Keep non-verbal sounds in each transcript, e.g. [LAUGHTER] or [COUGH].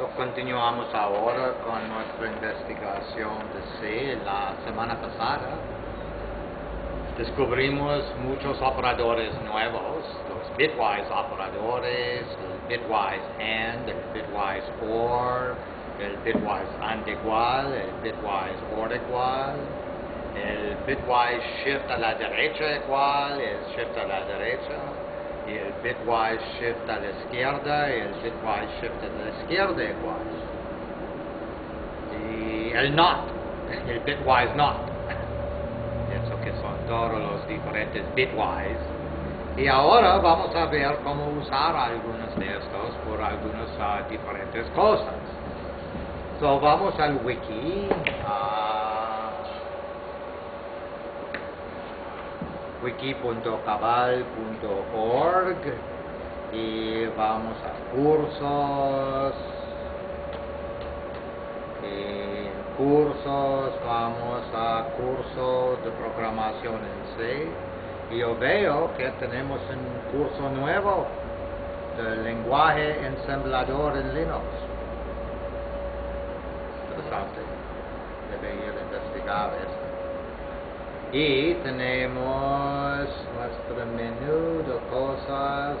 Continuamos ahora con nuestra investigación de C. La semana pasada descubrimos muchos operadores nuevos, los bitwise operadores, el bitwise AND, el bitwise OR, el bitwise AND igual, el bitwise OR igual, el bitwise shift a la derecha igual, el shift a la derecha, y el bitwise shift a la izquierda y el bitwise shift a la izquierda igual. Y el not, el bitwise not. [LAUGHS] Eso que son todos los diferentes bitwise. Y ahora vamos a ver cómo usar algunos de estos por algunas ah, diferentes cosas. So vamos al wiki. ah, wiki.cabal.org y vamos a cursos. En cursos vamos a curso de programación en C y yo veo que tenemos un curso nuevo de lenguaje ensamblador en Linux. Interesante. Debería de investigar esto. Y tenemos nuestro menú de cosas.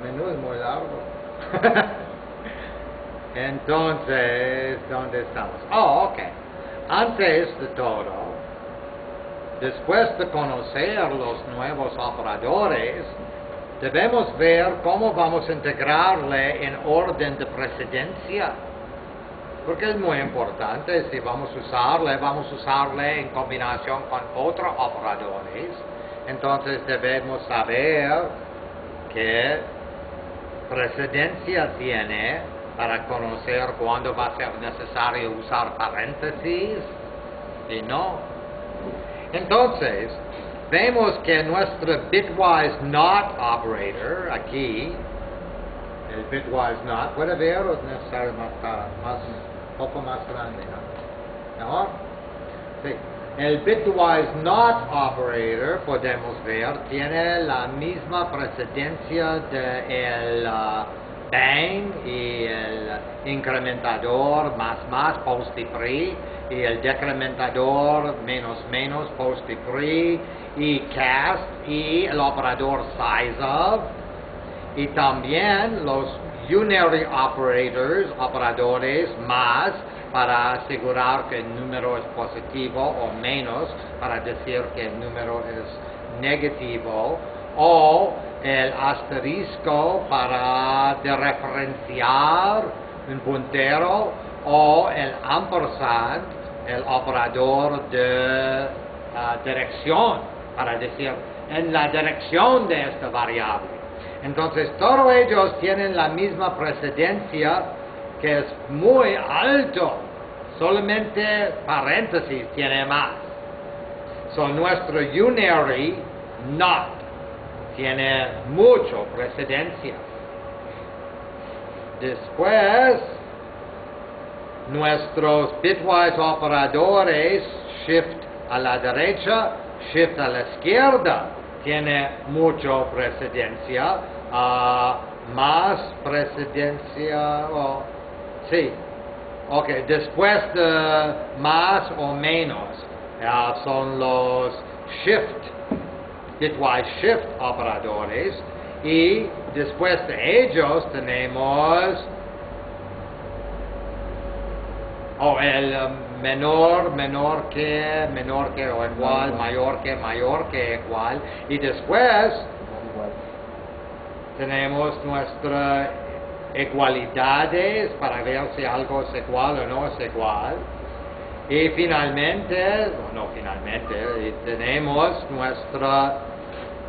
Menú es muy largo. [LAUGHS] Entonces, ¿dónde estamos? Oh, ok. Antes de todo, después de conocer los nuevos operadores, debemos ver cómo vamos a integrarle en orden de precedencia. Porque es muy importante, si vamos a usarle, vamos a usarle en combinación con otros operadores. Entonces debemos saber qué precedencia tiene para conocer cuándo va a ser necesario usar paréntesis y no. Entonces, vemos que nuestro bitwise not operator aquí, el bitwise not, puede ver o es necesario más, más, El bitwise not operator, podemos ver, tiene la misma precedencia del bang y el incrementador más más post y pre y el decrementador menos menos post y pre y cast y el operador size of y también los unary operators, operadores más para asegurar que el número es positivo o menos para decir que el número es negativo o el asterisco para referenciar un puntero o el ampersand, el operador de ah, dirección para decir en la dirección de esta variable. Entonces todos ellos tienen la misma precedencia que es muy alto. Solamente paréntesis tiene más. Son nuestro unary not tiene mucho precedencia. Después, nuestros bitwise operadores, shift a la derecha, shift a la izquierda, tiene mucho precedencia, ah, más precedencia, oh, sí, ok, después de más o menos, ah, son los shift bitwise shift operadores y después de ellos tenemos o el um, menor, menor que, menor que o igual, mayor que, mayor que igual. Y después tenemos nuestras igualdades para ver si algo es igual o no es igual. Y finalmente, no finalmente, tenemos nuestra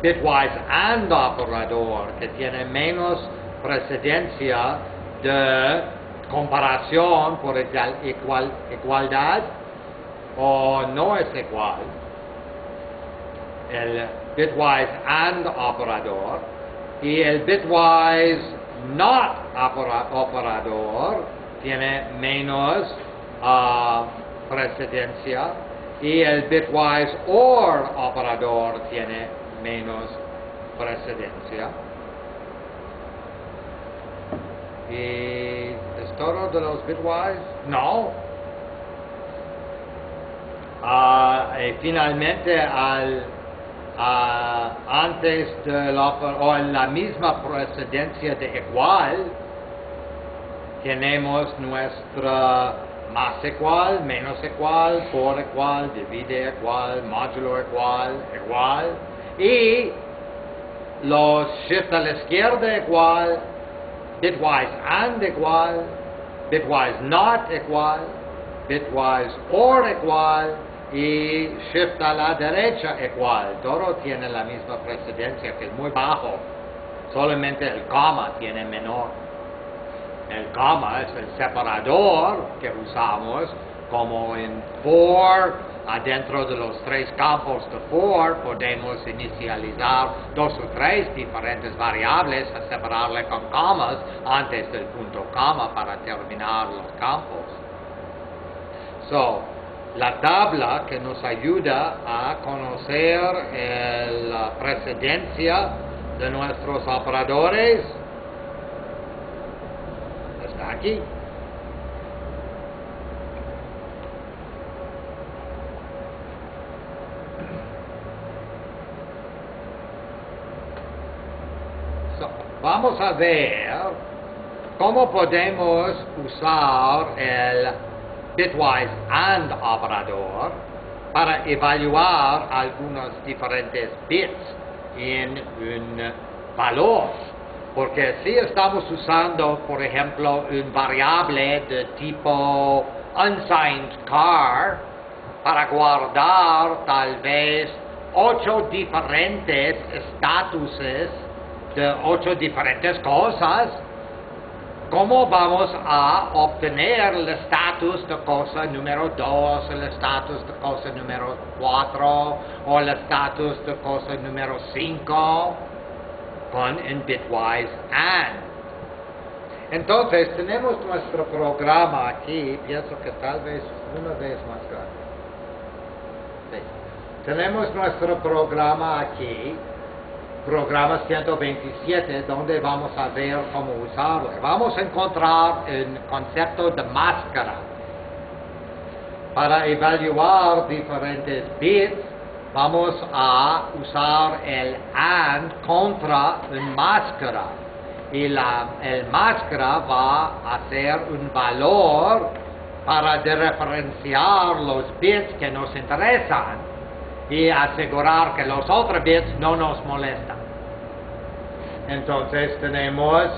bitwise AND operador que tiene menos precedencia de comparación por igual, igual, igualdad o no es igual. El bitwise AND operador y el bitwise NOT opera- operador tiene menos ah, precedencia y el bitwise OR operador tiene menos precedencia. Y todo de los bitwise? No. Ah, y finalmente, al, ah, antes de la, o en la misma precedencia de igual, tenemos nuestra más igual, menos igual, por igual, divide igual, módulo igual, igual. Y los shift a la izquierda igual, bitwise and igual, bitwise not igual, bitwise or igual y shift a la derecha igual. Todo tiene la misma precedencia que es muy bajo. Solamente el coma tiene menor. El gamma es el separador que usamos como en for, adentro de los tres campos de for, podemos inicializar dos o tres diferentes variables a separarle con comas antes del punto coma para terminar los campos. So, la tabla que nos ayuda a conocer la precedencia de nuestros operadores aquí. Vamos a ver cómo podemos usar el bitwise AND operador para evaluar algunos diferentes bits en un valor. Porque si estamos usando, por ejemplo, un variable de tipo unsigned car para guardar tal vez ocho diferentes estatuses de ocho diferentes cosas, ¿cómo vamos a obtener el estatus de cosa número 2, el estatus de cosa número 4 o el estatus de cosa número 5? con en bitwise and. Entonces tenemos nuestro programa aquí, pienso que tal vez una vez más grande. Tenemos nuestro programa aquí, programa 127, donde vamos a ver cómo usarlo. Vamos a encontrar el concepto de máscara para evaluar diferentes bits vamos a usar el AND contra un máscara. Y la, el máscara va a ser un valor para referenciar los bits que nos interesan y asegurar que los otros bits no nos molestan. Entonces tenemos,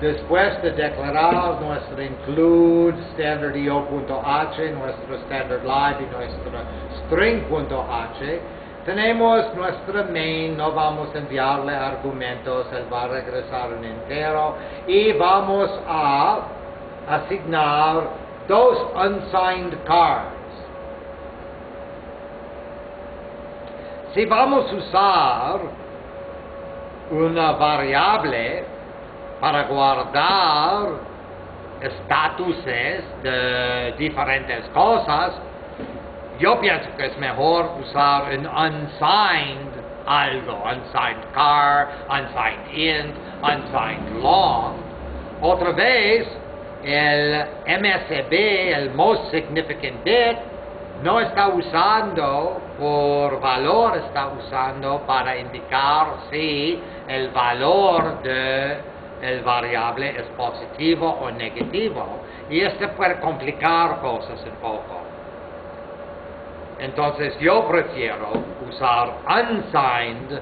después de declarar nuestro include standardio.h, nuestro standard live y nuestro string.h, tenemos nuestra main, no vamos a enviarle argumentos, él va a regresar en entero y vamos a asignar dos unsigned cards. Si vamos a usar una variable para guardar estatuses de diferentes cosas, yo pienso que es mejor usar un unsigned algo, unsigned car, unsigned int, unsigned long. Otra vez, el MSB, el most significant bit, no está usando por valor, está usando para indicar si el valor de el variable es positivo o negativo. Y esto puede complicar cosas un poco. Entonces yo prefiero usar unsigned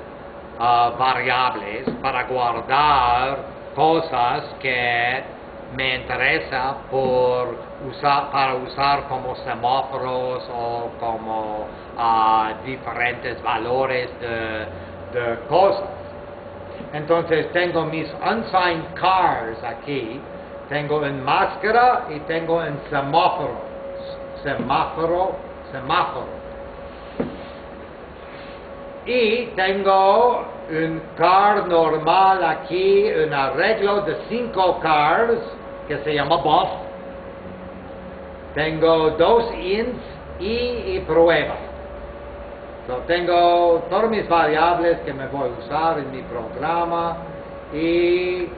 uh, variables para guardar cosas que me interesa por usar, para usar como semáforos o como uh, diferentes valores de, de cosas. Entonces tengo mis unsigned cars aquí, tengo en máscara y tengo en semáforo. Semáforo semáforo. Y tengo un car normal aquí, un arreglo de cinco cars que se llama buff. Tengo dos ints y, y prueba. tengo todas mis variables que me voy a usar en mi programa y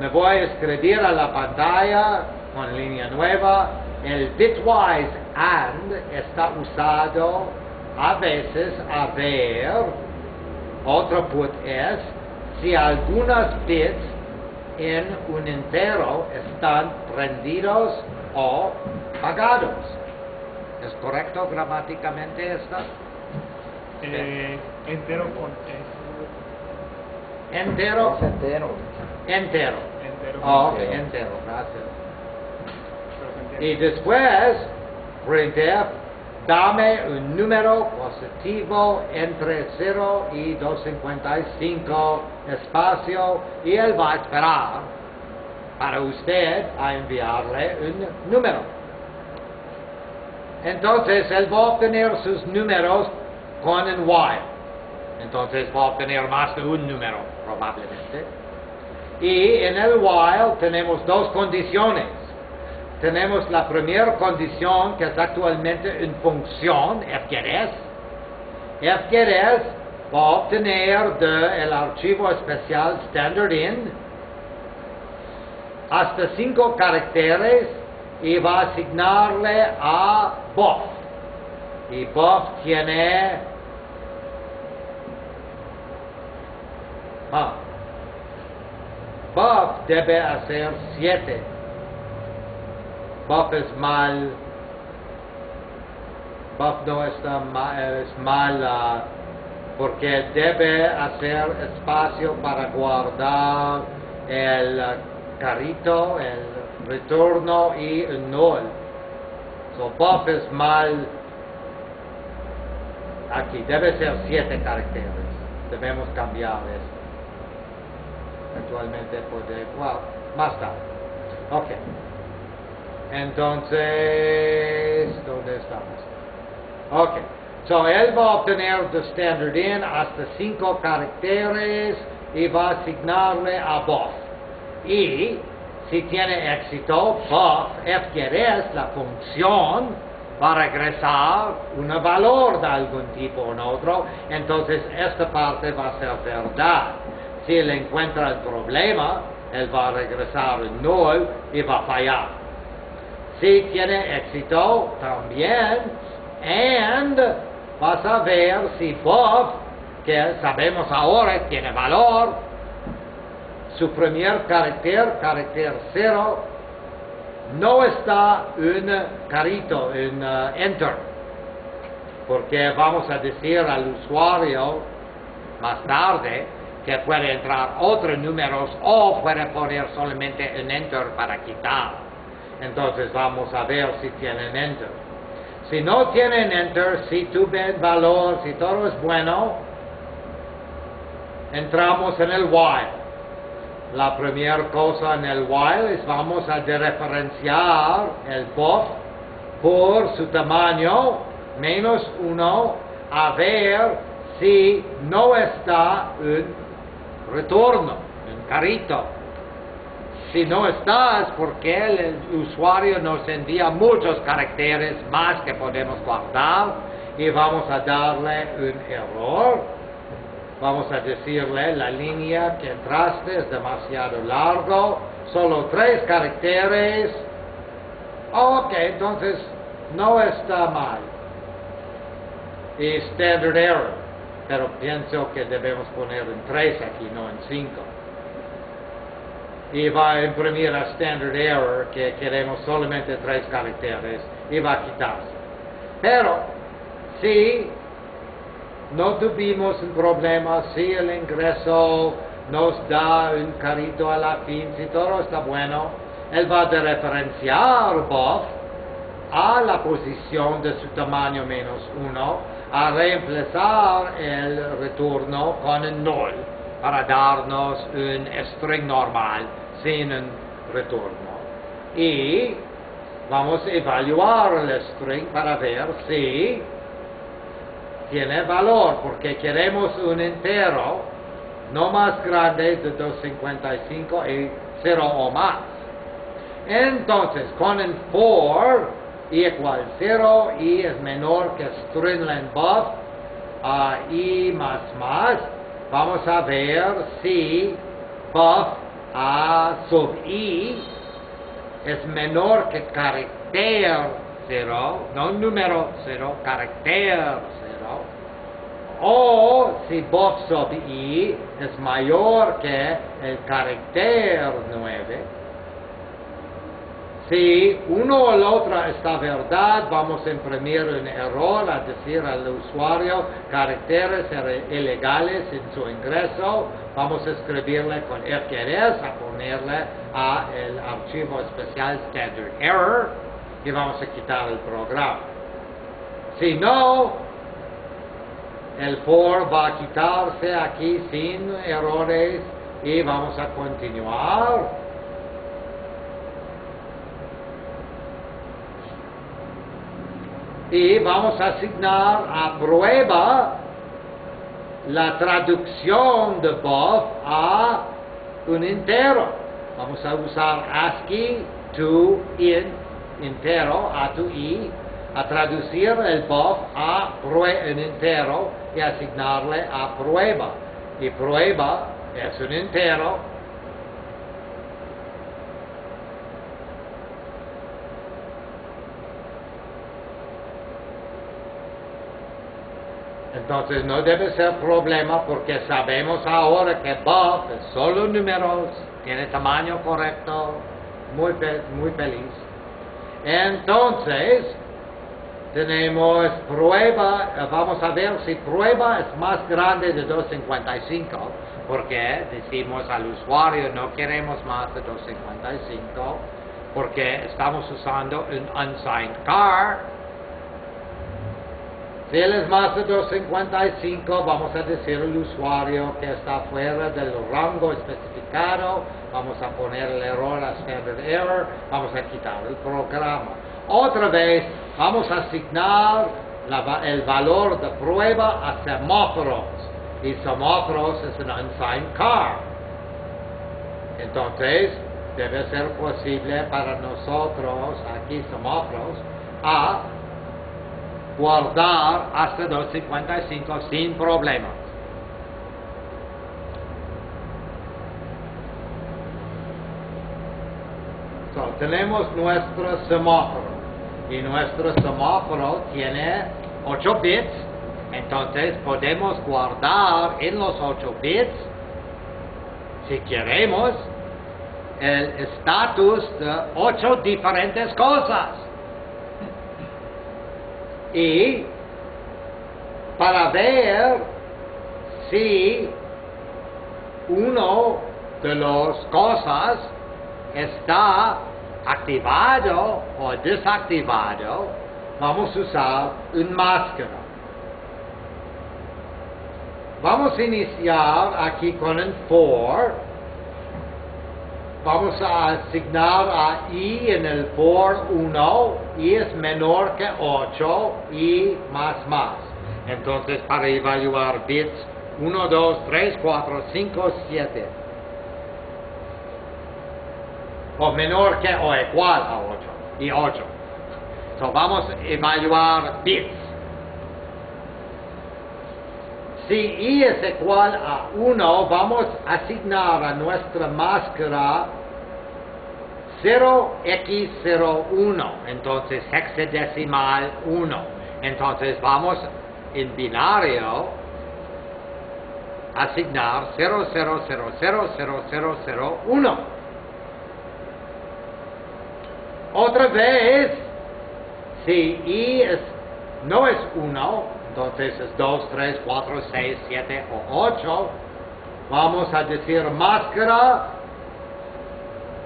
me voy a escribir a la pantalla con línea nueva. El bitwise AND está usado a veces a ver, otro put es, si algunas bits en un entero están prendidos o apagados. ¿Es correcto gramáticamente esto? Eh, entero con es. Entero. Es entero. Entero. Entero Oh, ok, Entero. entero, gracias. Y después, printf, dame un número positivo entre 0 y 255 espacio y él va a esperar para usted a enviarle un número. Entonces él va a obtener sus números con un while. Entonces va a obtener más de un número probablemente. Y en el while tenemos dos condiciones. Tenemos la primera condición que es actualmente una función fqueres. fqueres va a obtener del archivo especial standardin hasta cinco caracteres y va a asignarle a buff. Y buff tiene ah, buff debe hacer siete. Buff es mal. Buff no está es mal porque debe hacer espacio para guardar el carrito, el retorno y el null. So buff es mal. Aquí debe ser siete caracteres. Debemos cambiar esto. Actualmente puede, well, más tarde. Entonces, ¿dónde estamos? Ok. So, él va a obtener de standard in hasta cinco caracteres y va a asignarle a buff. Y si tiene éxito, buff, fqueres, la función, va a regresar un valor de algún tipo o otro. Entonces, esta parte va a ser verdad. Si él encuentra el problema, él va a regresar un null y va a fallar. Si tiene éxito también, and vas a ver si buff, que sabemos ahora tiene valor, su primer carácter, carácter cero, no está un carito, un uh, enter, porque vamos a decir al usuario más tarde que puede entrar otros números o puede poner solamente un enter para quitar. Entonces vamos a ver si tienen enter. Si no tienen enter, si tuve valor, si todo es bueno, entramos en el while. La primera cosa en el while es vamos a dereferenciar el buff por su tamaño menos uno a ver si no está un retorno, un carito. Si no está es porque el, usuario nos envía muchos caracteres más que podemos guardar y vamos a darle un error. Vamos a decirle la línea que entraste es demasiado largo, solo tres caracteres. Ok, entonces no está mal. Y standard error, pero pienso que debemos poner en tres aquí, no en cinco. Y va a imprimir a standard error que queremos solamente tres caracteres y va a quitarse. Pero si no tuvimos un problema, si el ingreso nos da un carito a la fin, si todo está bueno, él va a referenciar buff a la posición de su tamaño menos uno, a reemplazar el retorno con un null para darnos un string normal sin un retorno. Y vamos a evaluar el string para ver si tiene valor, porque queremos un entero no más grande de 255 y 0 o más. Entonces, con el for igual 0 y es menor que stringlen buff uh, y más más, vamos a ver si buff A sub I es menor que carácter 0, no número 0, carácter 0. O si buff sub I es mayor que el carácter 9, si uno o la otra está verdad, vamos a imprimir un error a decir al usuario caracteres ilegales en su ingreso. Vamos a escribirle con FQRS, a ponerle a el archivo especial standard error y vamos a quitar el programa. Si no, el for va a quitarse aquí sin errores y vamos a continuar. Y vamos a asignar a prueba la traducción de buff a un entero. Vamos a usar ASCII to in entero, a to i, a traducir el buff a un entero y asignarle a prueba. Y prueba es un entero Entonces no debe ser problema porque sabemos ahora que buff es solo números, tiene tamaño correcto, muy, muy feliz. Entonces, tenemos prueba, vamos a ver si prueba es más grande de 255, porque decimos al usuario no queremos más de 255, porque estamos usando un unsigned car si él es más de 255, vamos a decir al usuario que está fuera del rango especificado, vamos a poner el error a standard error, vamos a quitar el programa. Otra vez, vamos a asignar el valor de prueba a semáforos, y semáforos es un unsigned car. Entonces, debe ser posible para nosotros, aquí semáforos, a guardar hasta 255 sin problemas. So, tenemos nuestro semáforo. Y nuestro semáforo tiene 8 bits, entonces podemos guardar en los 8 bits, si queremos, el estatus de 8 diferentes cosas y para ver si uno de las cosas está activado o desactivado, vamos a usar un máscara. Vamos a iniciar aquí con un for vamos a asignar a i en el for 1, i es menor que 8, i más más. Entonces, para evaluar bits 1, 2, 3, 4, 5, 7. O menor que o igual a 8, y 8. So, vamos a evaluar bits. Si i es igual a 1, vamos a asignar a nuestra máscara 0x01, entonces hexadecimal 1. Entonces vamos en binario asignar 0000001. Otra vez, si i es, no es 1, entonces es 2, 3, 4, 6, 7 o 8. Vamos a decir máscara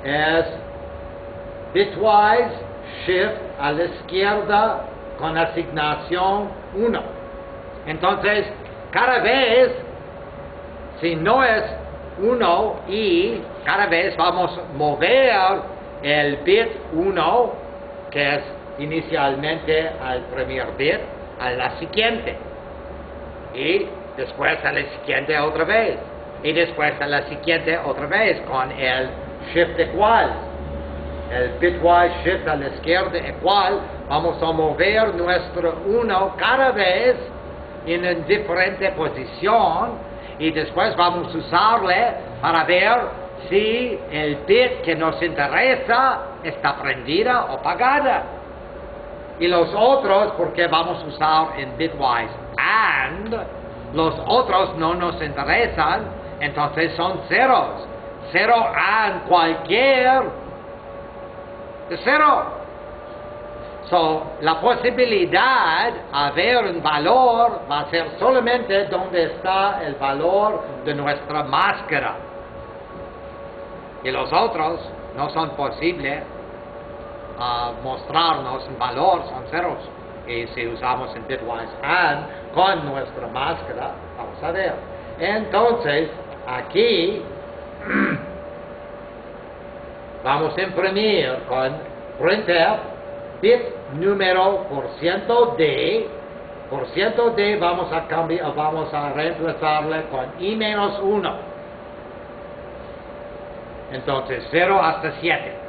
es bitwise shift a la izquierda con asignación 1. Entonces, cada vez, si no es 1 y cada vez vamos a mover el bit 1, que es inicialmente al primer bit, a la siguiente. Y después a la siguiente otra vez. Y después a la siguiente otra vez con el shift igual. El bitwise shift a la izquierda igual. Vamos a mover nuestro 1 cada vez en una diferente posición. Y después vamos a usarle para ver si el bit que nos interesa está prendida o apagada. Y los otros, porque vamos a usar en bitwise AND, los otros no nos interesan, entonces son ceros. Cero AND cualquier cero. So, la posibilidad de haber un valor va a ser solamente donde está el valor de nuestra máscara. Y los otros no son posibles a mostrarnos valor, son ceros. Y si usamos en bitwise AND con nuestra máscara, vamos a ver. Entonces, aquí [CLEARS THROAT] vamos a imprimir con printf bit número por ciento de por ciento de vamos a cambiar vamos a reemplazarle con i menos 1 entonces 0 hasta 7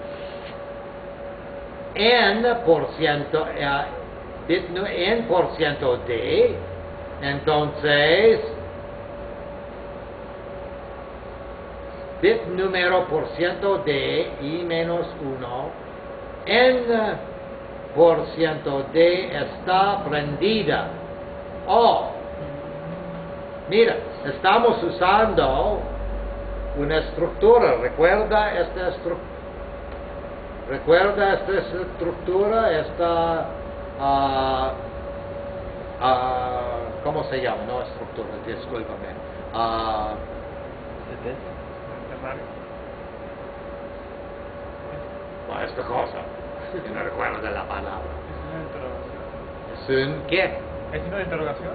n por ciento eh, de entonces bit número por ciento de i menos 1, n por ciento de está prendida. Oh, mira, estamos usando una estructura. ¿Recuerda esta estructura? ¿Recuerda esta estructura? Esta, ah, ah, ¿cómo se llama? No estructura, discúlpame. Ternario. No, esta cosa. Yo no recuerdo de la palabra. Es una interrogación. Es un qué? ¿Es signo de interrogación?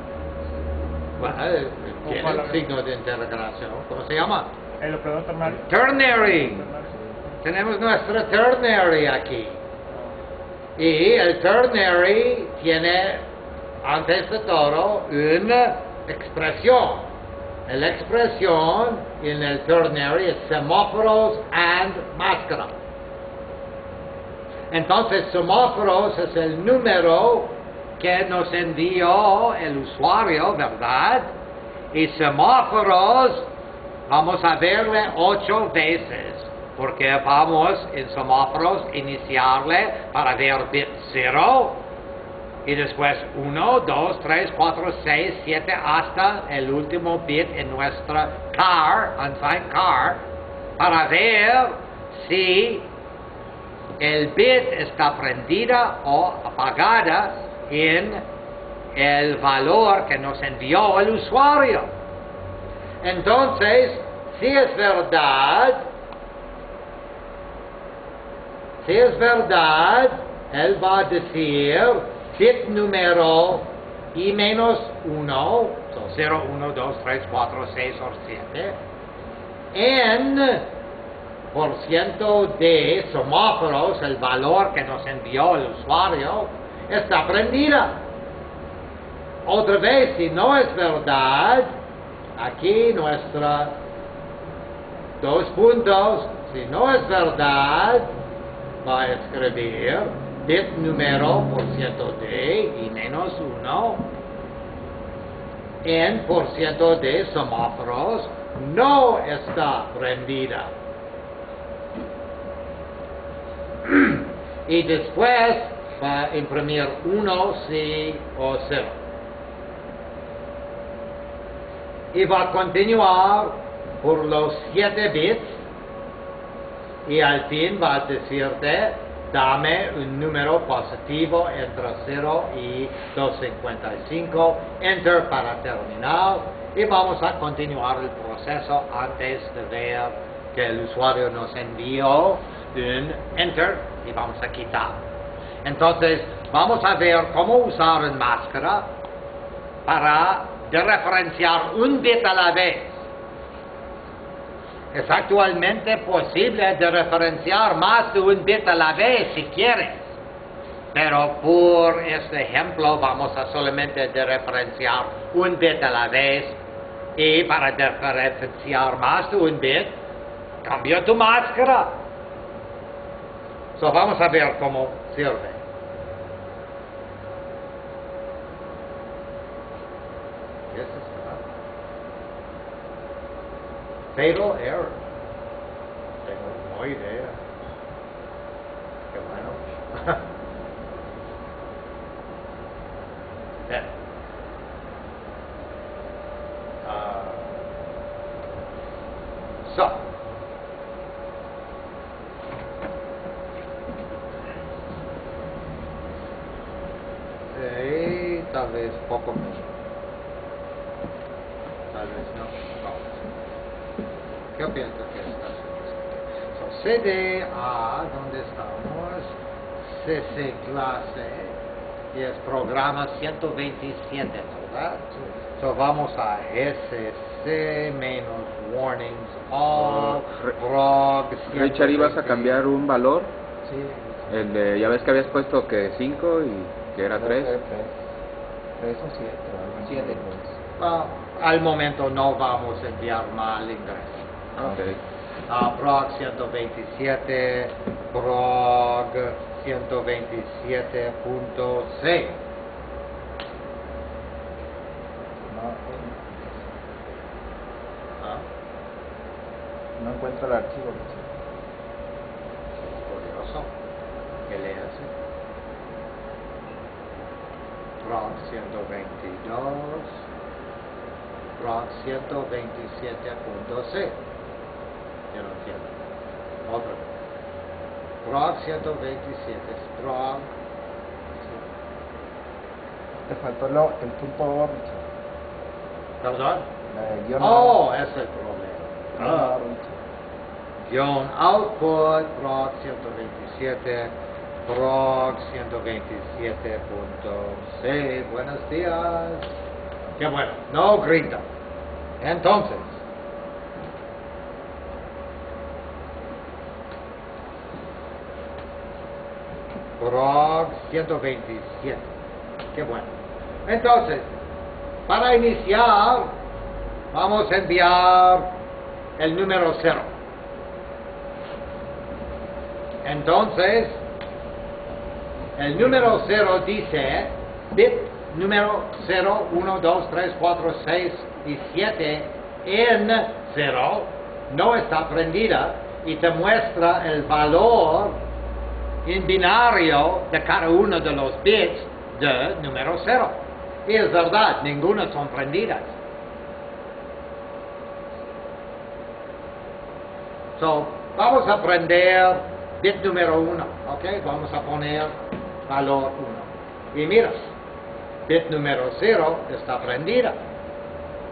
Bueno, eh, ¿O tiene un signo de interrogación. ¿Cómo se llama? El operador ternario. Ternary. Tenemos nuestra ternary aquí. Y el ternary tiene, antes de todo, una expresión. La expresión en el ternary es semáforos and máscara. Entonces, semáforos es el número que nos envió el usuario, ¿verdad? Y semáforos vamos a verle ocho veces, porque vamos en semáforos iniciarle para ver bit 0 y después 1, 2, 3, 4, 6, 7 hasta el último bit en nuestra car, unsigned car, para ver si el bit está prendida o apagada en el valor que nos envió el usuario. Entonces, si es verdad, si es verdad, él va a decir bit número i menos 1, so 0, 1, 2, 3, 4, 6 o 7, n por ciento de semáforos, el valor que nos envió el usuario, está prendida. Otra vez, si no es verdad, aquí nuestra dos puntos, si no es verdad, va a escribir bit número por ciento de y menos uno en por ciento de semáforos no está prendida. [CLEARS THROAT] y después va a imprimir uno sí o cero. Y va a continuar por los 7 bits y al fin va a decirte dame un número positivo entre 0 y 255, enter para terminar y vamos a continuar el proceso antes de ver que el usuario nos envió un enter y vamos a quitar. Entonces vamos a ver cómo usar en máscara para referenciar un bit a la vez. Es actualmente posible de referenciar más de un bit a la vez si quieres. Pero por este ejemplo vamos a solamente de referenciar un bit a la vez y para referenciar más de un bit, cambia tu máscara. So vamos a ver cómo sirve. Fatal error. tengo no idea. Qué bueno. [LAUGHS] CC clase y es programa 127, ¿verdad? So vamos a SC menos warnings, all, prog, Richard, ibas a 120. cambiar un valor. Sí. El de, ya ves que habías puesto que 5 y que era 3. Tres o siete. o algo así. Siete. Ah, al momento no vamos a enviar mal ingreso. Ok uh, Prague 127, Prague 127.6. No encuentro el archivo. Curioso. ¿Qué le hace? ROC 122, ROC 127.6. 7. Otro. Prog 127. Prog. Te faltó lo, el punto órbita. ¿Perdón? Eh, oh, ese es el problema. Ah. ah. Guión output, prog 127, prog 127.6. Buenos días. Qué bueno, no grita. Entonces, prog 127. Qué bueno. Entonces, para iniciar, vamos a enviar el número 0. Entonces, el número 0 dice bit número 0, 1, 2, 3, 4, 6 y 7 en 0 no está prendida y te muestra el valor en binario de cada uno de los bits de número 0. Y es verdad, ninguna son prendidas. So, vamos a prender bit número 1, ¿ok? Vamos a poner valor 1. Y mira, bit número 0 está prendida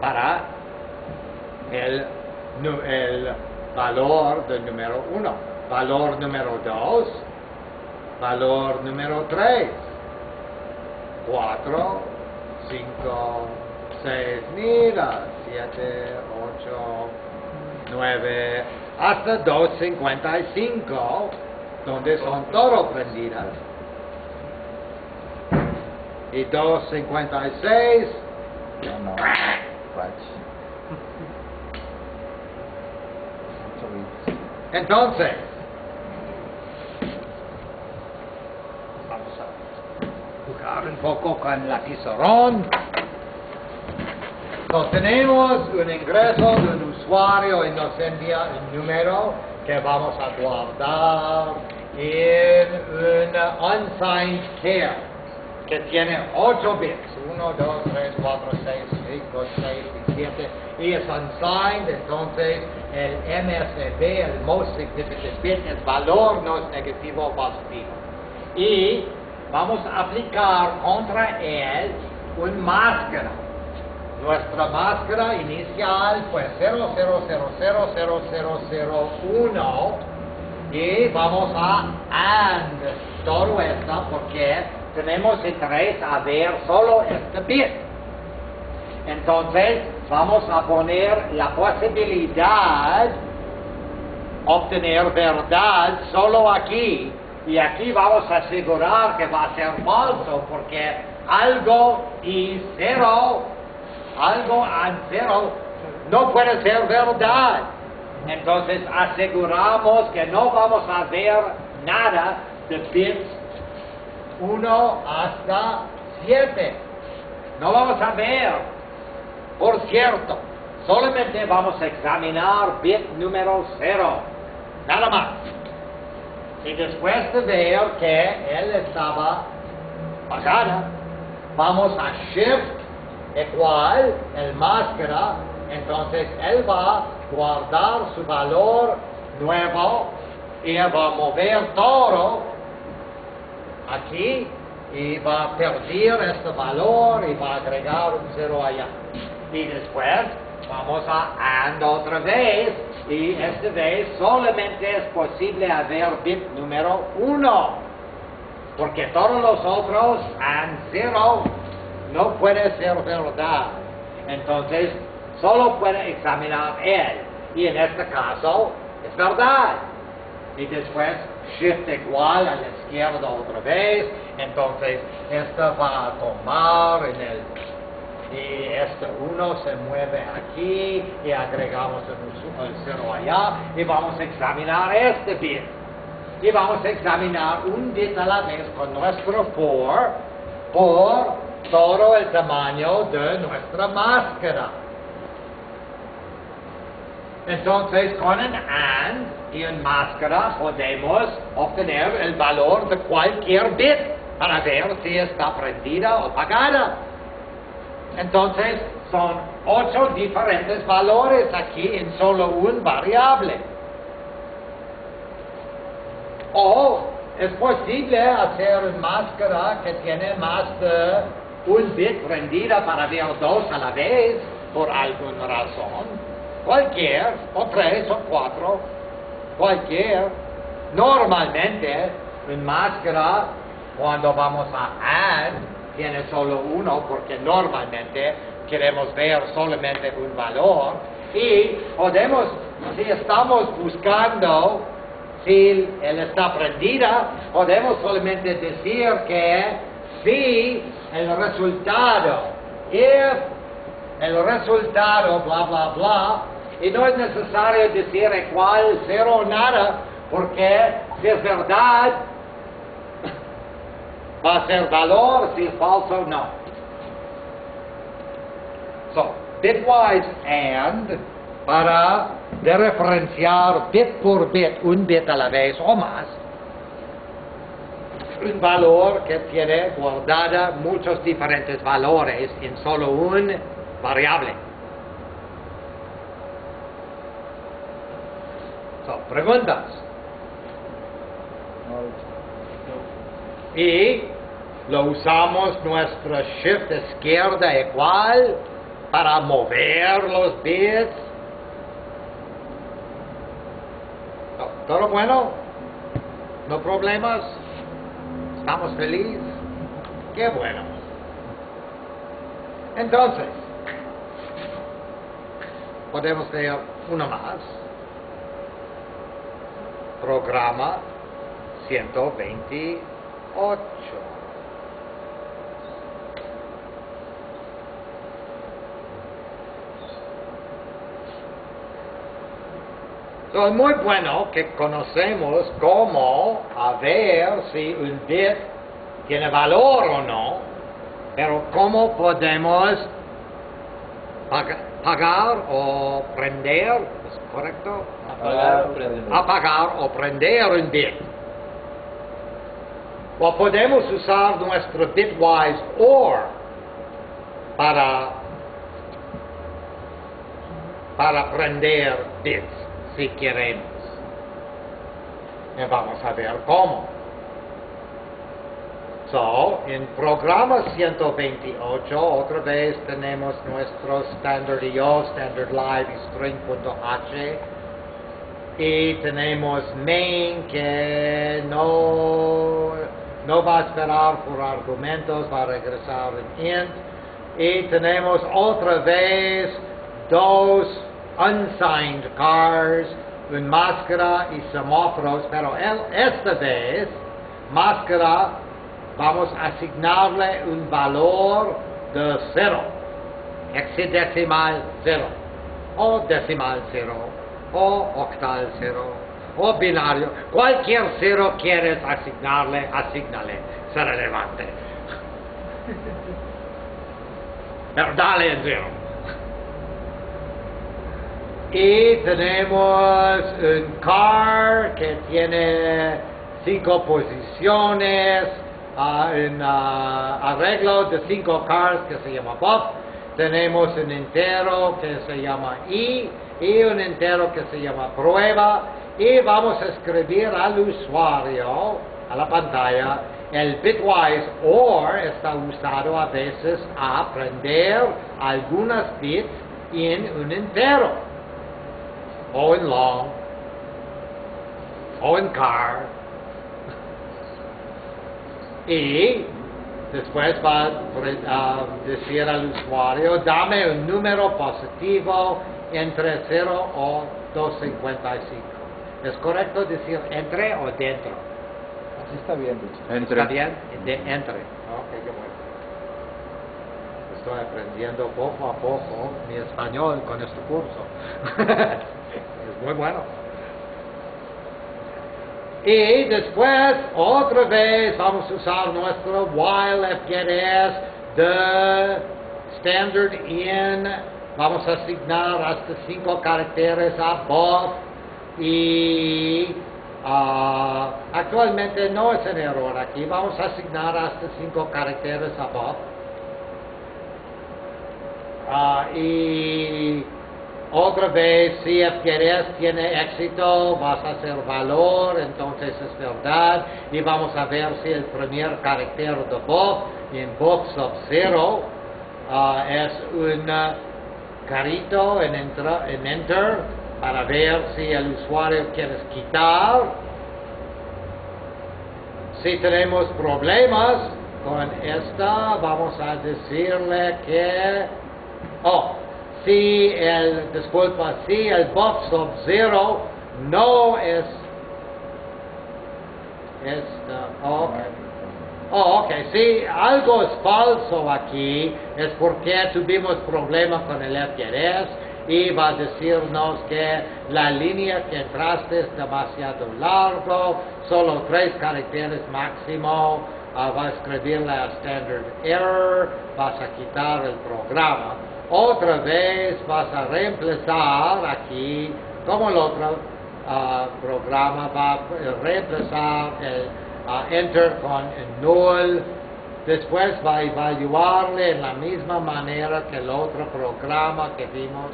para el valor del número 1. Valor número 2, valor número 3, 4, 5, 6, mira, 7, 8, 9, hasta 255, donde son todo prendidas. Y 256, No, no. Entonces, vamos a jugar un poco con la pizarrón. So, tenemos un ingreso de un usuario y nos envía un número que vamos a guardar en un unsigned care que tiene 8 bits. 1, 2, 3, 4, 6, 5, 6 y 7. Y es unsigned, entonces el MSB, el Most Significant Bit, el valor no es negativo o positivo. Y vamos a aplicar contra él un máscara. Nuestra máscara inicial fue 000000001 y vamos a AND todo esto porque tenemos interés a ver solo este bit. Entonces vamos a poner la posibilidad obtener verdad solo aquí y aquí vamos a asegurar que va a ser falso porque algo y cero, algo a cero no puede ser verdad. Entonces aseguramos que no vamos a ver nada de bits 1 hasta 7. No vamos a ver. Por cierto, solamente vamos a examinar bit número 0. nada más. Y después de ver que él estaba pagada, vamos a shift igual el máscara, entonces él va a guardar su valor nuevo y va a mover todo aquí y va a perder este valor y va a agregar un cero allá. Y después vamos a AND otra vez y esta vez solamente es posible haber bit número 1 porque todos los otros AND 0 no puede ser verdad. Entonces solo puede examinar él y en este caso es verdad. Y después shift igual a la izquierda otra vez, entonces esta va a tomar en el y este 1 se mueve aquí y agregamos el 0 allá y vamos a examinar este bit. Y vamos a examinar un bit a la vez con nuestro for por todo el tamaño de nuestra máscara. Entonces, con un AND y un máscara podemos obtener el valor de cualquier bit para ver si está prendida o apagada. Entonces, son ocho diferentes valores aquí en solo un variable. O es posible hacer máscara que tiene más de un bit prendida para ver dos a la vez por alguna razón. Cualquier, o tres o cuatro, cualquier. Normalmente, una máscara, cuando vamos a add, tiene solo uno, porque normalmente queremos ver solamente un valor. Y podemos, si estamos buscando si él está prendida, podemos solamente decir que si el resultado, if el resultado, bla, bla, bla, y no es necesario decir igual, cero nada, porque si es verdad, va a ser valor, si es falso, no. So, bitwise AND, para referenciar bit por bit, un bit a la vez o más, un valor que tiene guardada muchos diferentes valores en solo un variable. So, preguntas aquí lo usamos nuestra shift izquierda igual para mover los bits. Todo bueno, no problemas, estamos felices, qué bueno. Entonces, podemos leer uno más. Programa 120. 8. Lo muy bueno que conocemos cómo a ver si un bit tiene valor o no, pero cómo podemos pag pagar o prender, ¿es correcto? Apagar, apagar o prender. Apagar o prender un bit. O podemos usar nuestro bitwise OR para, para prender bits si queremos. Y vamos a ver cómo. So, en programa 128, otra vez tenemos nuestro standard IO, standard live string.h. Y tenemos main que no, no va a esperar por argumentos, va a regresar en int. Y tenemos otra vez dos unsigned cars, un máscara y semáforos, pero esta vez, máscara, vamos a asignarle un valor de cero, hexadecimal cero, o decimal cero, o octal cero, o binario, cualquier cero quieres asignarle, asignale, se relevante. [LAUGHS] Pero dale el cero. Y tenemos un car que tiene cinco posiciones, ah, un ah, arreglo de cinco cars que se llama buff. Tenemos un entero que se llama i y un entero que se llama prueba. Y vamos a escribir al usuario, a la pantalla, el bitwise OR está usado a veces a aprender algunas bits en un entero, o en long, o en car. Y después va a decir al usuario, dame un número positivo entre 0 o 255. ¿Es correcto decir entre o dentro? Así está bien dicho. Entre. ¿Está bien? De, entre. Ok, qué bueno. Estoy aprendiendo poco a poco mi español con este curso. [LAUGHS] es muy bueno. Y después, otra vez, vamos a usar nuestro while FGetS de standard in. Vamos a asignar hasta cinco caracteres a both. Y ah, actualmente no es un error aquí. Vamos a asignar hasta cinco caracteres a both. Ah, y otra vez, si FGetS tiene éxito, vas a hacer valor, entonces es verdad. Y vamos a ver si el primer carácter de buff en buff sub 0 ah, es un carito en, en enter para ver si el usuario quiere quitar. Si tenemos problemas con esta, vamos a decirle que, oh, si el, disculpa, si el buff sub 0 no es, esta, ok. Oh, ok, si algo es falso aquí, es porque tuvimos problemas con el FGS va a decirnos que la línea que entraste es demasiado largo, solo tres caracteres máximo, ah, va a escribir la standard error, vas a quitar el programa. Otra vez vas a reemplazar aquí, como el otro ah, programa, va a reemplazar el ah, enter con el null. Después va a evaluarle en la misma manera que el otro programa que vimos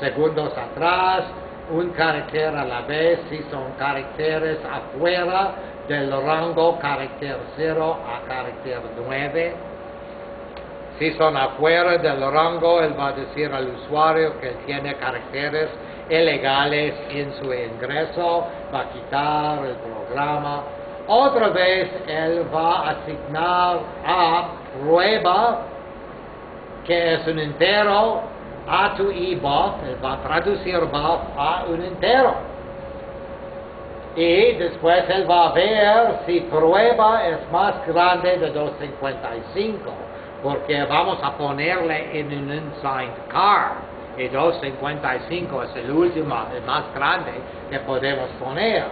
segundos atrás, un carácter a la vez, si son caracteres afuera del rango carácter 0 a carácter 9. Si son afuera del rango, él va a decir al usuario que tiene caracteres ilegales en su ingreso, va a quitar el programa. Otra vez, él va a asignar a prueba, que es un entero, a e buff, él va a traducir buff a un entero. Y después él va a ver si prueba es más grande de 255, porque vamos a ponerle en un unsigned car. Y 255 es el último, el más grande que podemos poner.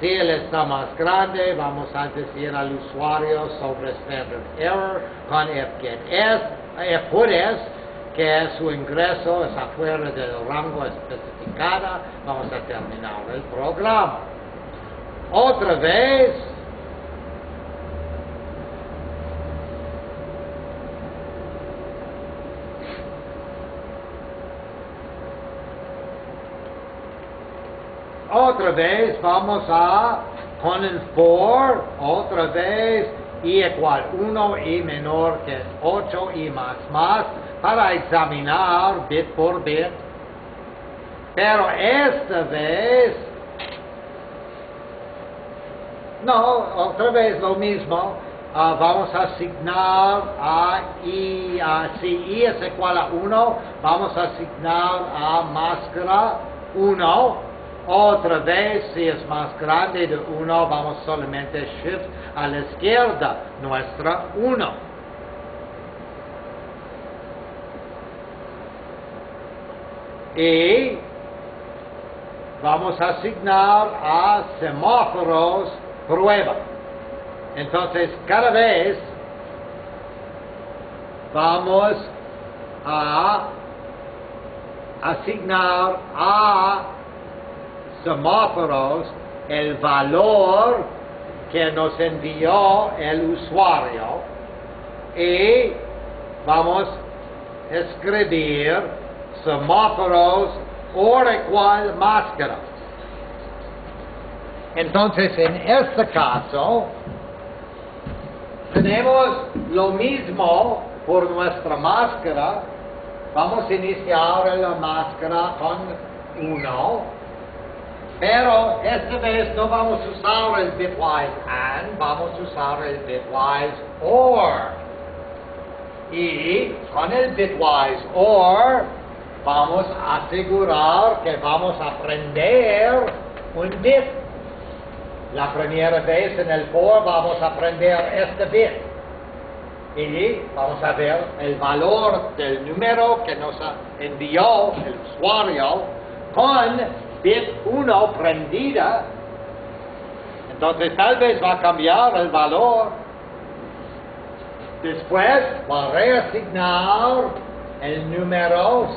Si él está más grande, vamos a decir al usuario sobre standard error con fgetS, fputs, que su ingreso es afuera del rango especificado, vamos a terminar el programa. Otra vez, otra vez vamos a con el for, otra vez, y igual 1 y menor que 8 y más más, para examinar bit por bit. Pero esta vez, no, otra vez lo mismo, ah, vamos a asignar a a, si i es igual a 1, vamos a asignar a máscara 1. Otra vez, si es más grande de 1, vamos solamente shift a la izquierda, nuestra 1. Y vamos a asignar a semáforos prueba. Entonces, cada vez vamos a asignar a semáforos el valor que nos envió el usuario y vamos a escribir semáforos hora igual máscara. Entonces, en este caso, tenemos lo mismo por nuestra máscara. Vamos a iniciar la máscara con 1. Pero esta vez no vamos a usar el bitwise AND, vamos a usar el bitwise OR. Y con el bitwise OR vamos a asegurar que vamos a aprender un bit. La primera vez en el for vamos a aprender este bit. Y vamos a ver el valor del número que nos envió el usuario con bit 1 prendida. Entonces tal vez va a cambiar el valor. Después va a reasignar el número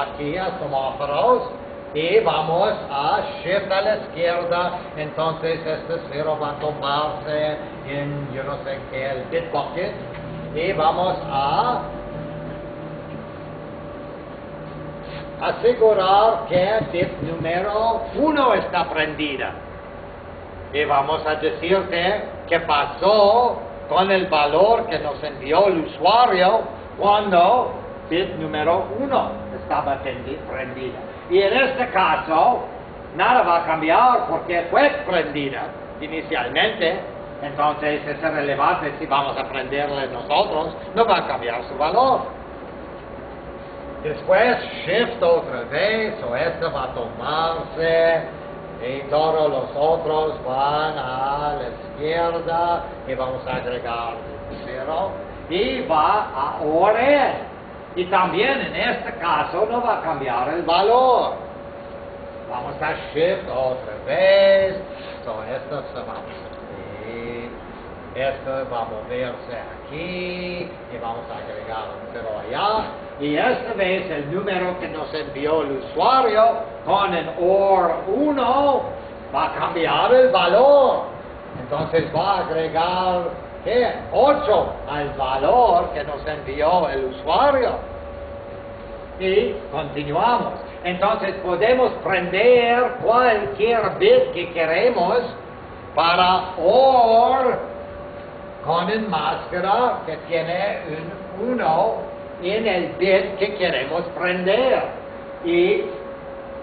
aquí a semáforos y vamos a shift a la izquierda, entonces este cero va a tomarse en yo no sé qué, el bit bucket y vamos a asegurar que bit número 1 está prendida. Y vamos a decirte qué pasó con el valor que nos envió el usuario cuando bit número 1 estaba prendida. Y en este caso, nada va a cambiar porque fue prendida inicialmente. Entonces es relevante si vamos a prenderle nosotros, no va a cambiar su valor. Después shift otra vez, o esto va a tomarse, y todos los otros van a la izquierda, y vamos a agregar cero, y va a OR. Y también en este caso no va a cambiar el valor. Vamos a shift otra vez, so esto se va a esto va a moverse aquí y vamos a agregar un cero allá. Y esta vez el número que nos envió el usuario con el OR 1 va a cambiar el valor. Entonces va a agregar ¿qué? 8 al valor que nos envió el usuario. Y continuamos. Entonces podemos prender cualquier bit que queremos para OR con el máscara que tiene un 1 en el bit que queremos prender. Y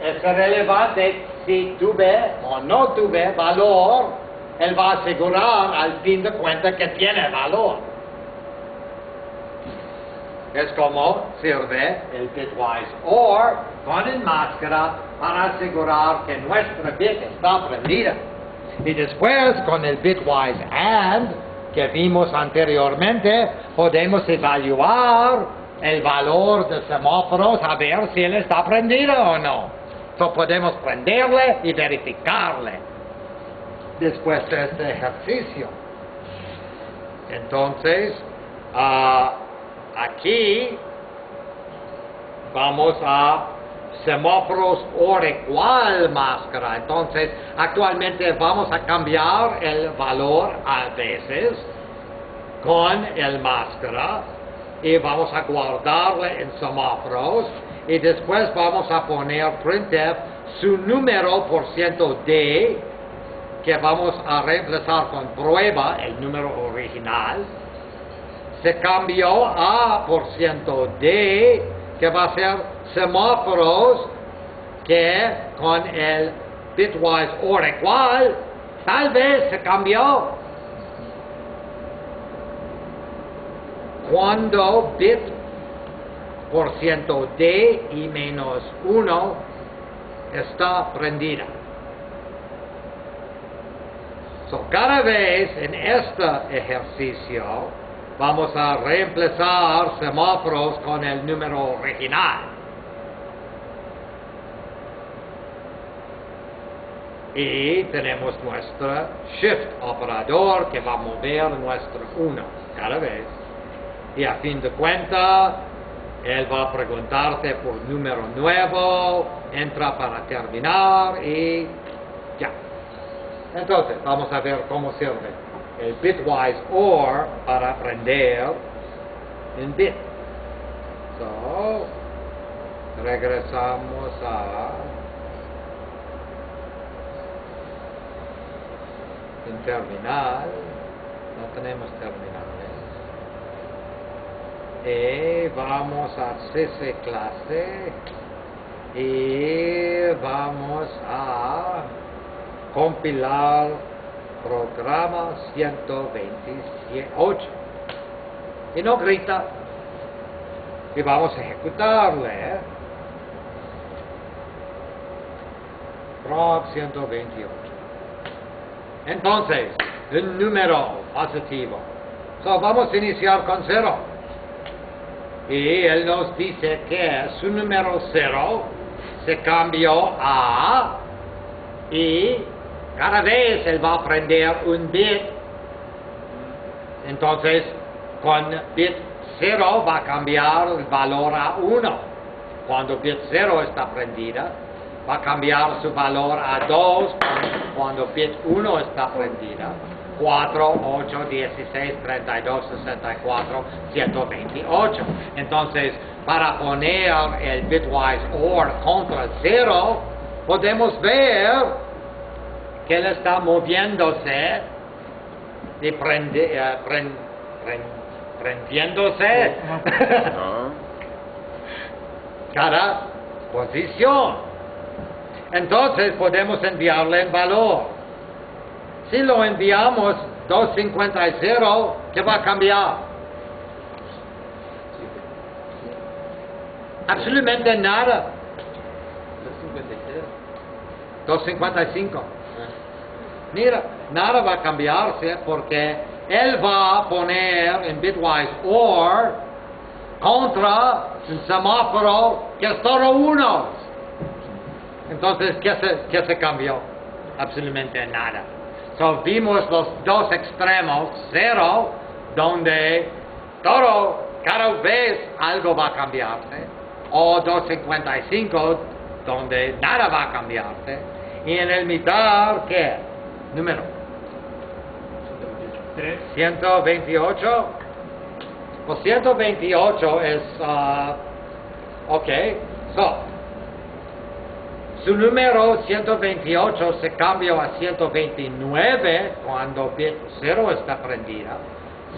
es relevante si tuve o no tuve valor, él va a asegurar al fin de cuentas que tiene valor. Es como sirve el bitwise OR con máscara para asegurar que nuestra bit está prendida. Y después con el bitwise AND que vimos anteriormente, podemos evaluar el valor de semáforos a ver si él está prendido o no. So podemos prenderle y verificarle después de este ejercicio. Entonces, ah, aquí vamos a semáforos hora igual máscara. Entonces, actualmente vamos a cambiar el valor a veces con el máscara y vamos a guardarle en semáforos y después vamos a poner printf su número por ciento D que vamos a reemplazar con prueba el número original se cambió a por ciento D que va a ser semáforos que con el bitwise or igual, tal vez se cambió. Cuando bit por ciento D y menos 1 está prendida. So, cada vez en este ejercicio vamos a reemplazar semáforos con el número original. y tenemos nuestro shift operador que va a mover nuestro 1 cada vez. Y a fin de cuentas, él va a preguntarte por número nuevo, entra para terminar y. Entonces, vamos a ver cómo sirve el bitwise OR para aprender en bit. So, regresamos a en terminal. No tenemos terminales. Y vamos a CC clase y vamos a compilar programa 128. Y no grita. Y vamos a ejecutarle. Prog 128. Entonces, el número positivo. So, vamos a iniciar con cero. Y él nos dice que su número cero se cambió a y cada vez él va a aprender un bit. Entonces, con bit 0 va a cambiar el valor a 1. Cuando bit 0 está aprendida, va a cambiar su valor a 2 cuando bit 1 está aprendida. 4, 8, 16, 32, 64, 128. Entonces, para poner el bitwise OR contra 0, podemos ver que él está moviéndose y prende, eh, pren- pren- prendiéndose No. cada posición. Entonces podemos enviarle el valor. Si lo enviamos 250, ¿qué va a cambiar? Absolutamente nada. 255. Mira, nada va a cambiarse porque él va a poner en bitwise OR contra un semáforo que es todo uno. Entonces, ¿qué se, qué se cambió? Absolutamente nada. So, vimos los dos extremos, cero, donde todo, cada vez algo va a cambiarse, o 255, donde nada va a cambiarse, y en el mitad, ¿qué? Número. 3. 128. Pues 128 es, ah, ok, so, su número 128 se cambió a 129 cuando bit 0 está prendida,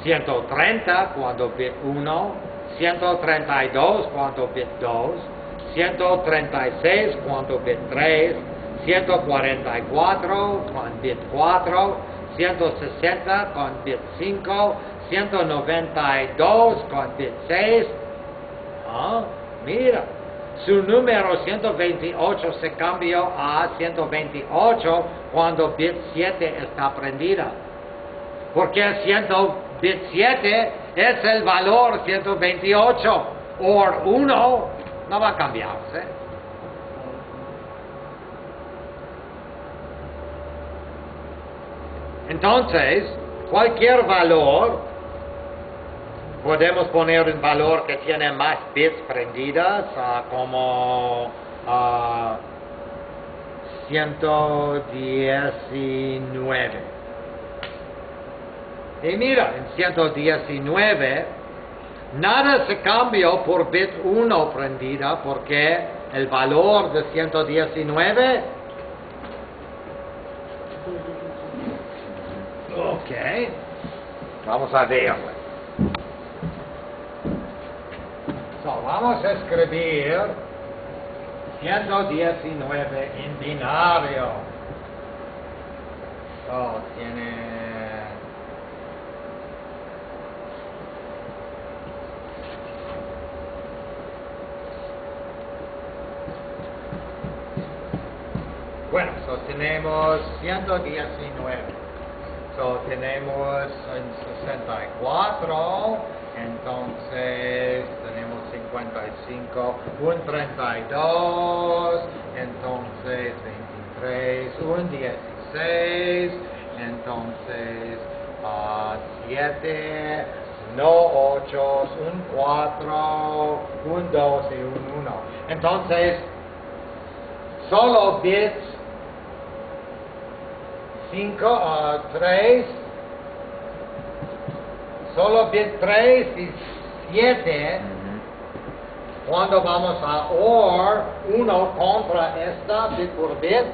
130 cuando bit 1, 132 cuando bit 2, 136 cuando bit 3, 144 con bit 4, 160 con bit 5, 192 con bit 6. Ah, mira, su número 128 se cambió a 128 cuando bit 7 está prendida. Porque 100 bit 7 es el valor 128. Or 1 no va a cambiarse. Entonces, cualquier valor, podemos poner un valor que tiene más bits prendidas, ah, como ah, 119. Y mira, en 119, nada se cambió por bit 1 prendida, porque el valor de 119 Ok. Vamos a verlo. So, vamos a escribir 119 en binario. So, tiene... Bueno, so tenemos 119. So, tenemos en 64, entonces tenemos 55, un 32, entonces 23, un 16, entonces 7, no 8, un 4, un 2 y un 1. Entonces, solo bits 5 a 3, solo bit 3 y 7 cuando vamos a OR 1 contra esta bit por bit,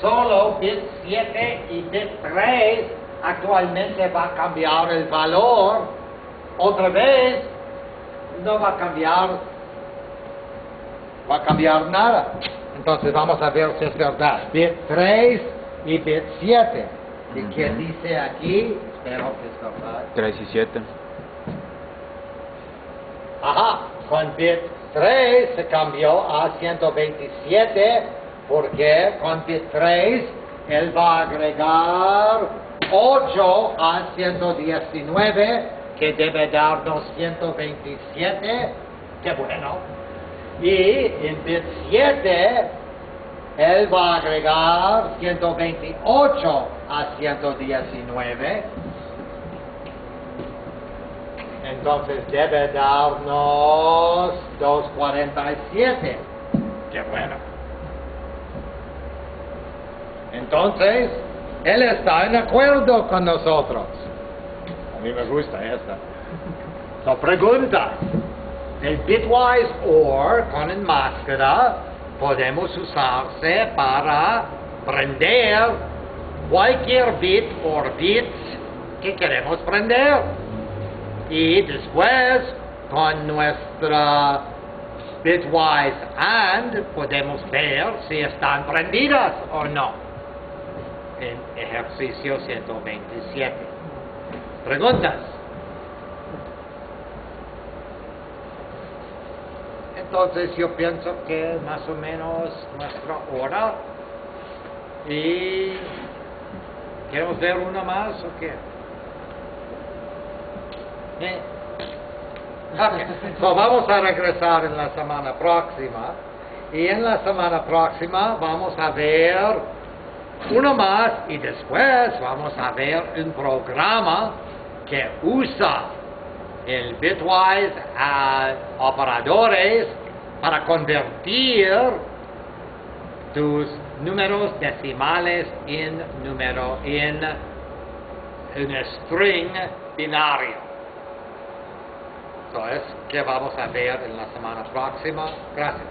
solo bit 7 y bit 3 actualmente va a cambiar el valor. Otra vez no va a cambiar, va a cambiar nada. Entonces vamos a ver si es verdad. Bit 3 y bit 7. ¿Y qué Ujú. dice aquí? Espero que es verdad. 3 y 7. Ajá, con bit 3 se cambió a 127 porque con bit 3 él va a agregar 8 a 119 que debe darnos 127, qué bueno. Y en bit 7 él va a agregar 128 a 119 entonces debe darnos 247. Qué bueno. Entonces, él está en acuerdo con nosotros. A mí me gusta esta. So, preguntas. El bitwise OR con enmáscara podemos usarse para prender cualquier bit o bits que queremos prender. Y después, con nuestra bitwise AND, podemos ver si están prendidas o no. En ejercicio 127. Preguntas. Entonces yo pienso que más o menos nuestra hora. Y ¿Queremos ver una más o qué? ¿Eh? Ok. [LAUGHS] So, vamos a regresar en la semana próxima. Y en la semana próxima vamos a ver uno más y después vamos a ver un programa que usa el bitwise a operadores para convertir tus números decimales en número en un string binario. Eso es que vamos a ver en la semana próxima. Gracias.